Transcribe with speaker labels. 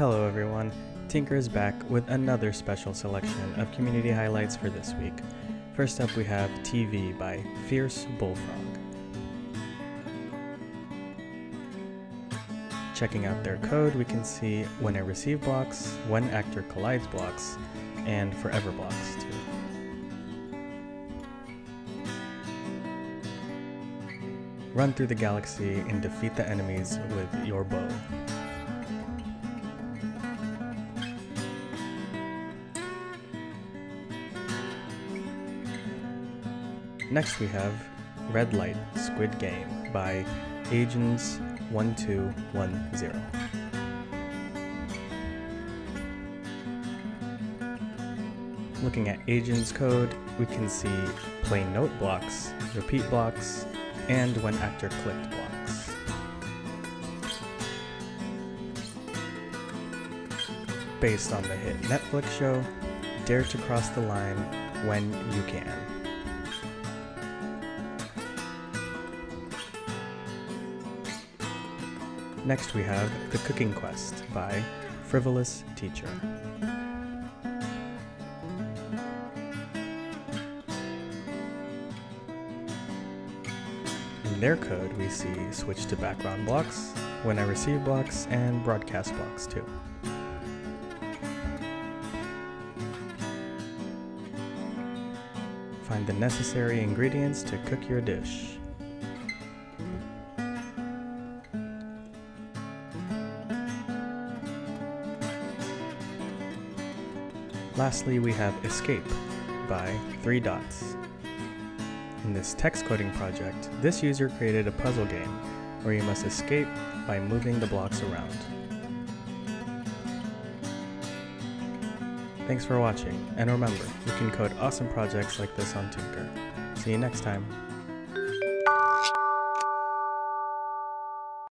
Speaker 1: Hello everyone, Tynker is back with another special selection of community highlights for this week. First up we have TV by Fierce Bullfrog. Checking out their code, we can see when I receive blocks, when actor collides blocks, and forever blocks too. Run through the galaxy and defeat the enemies with your bow. Next we have Red Light Squid Game by Agns1210. Looking at Agents code, we can see plain note blocks, repeat blocks, and when actor clicked blocks. Based on the hit Netflix show, Dare to Cross the Line When You Can. Next we have The Cooking Quest by Frivolous Teacher. In their code we see switch to background blocks, when I receive blocks, and broadcast blocks too. Find the necessary ingredients to cook your dish. Lastly, we have Escape by Three Dots. In this text coding project, this user created a puzzle game where you must escape by moving the blocks around. Thanks for watching, and remember, you can code awesome projects like this on Tynker. See you next time!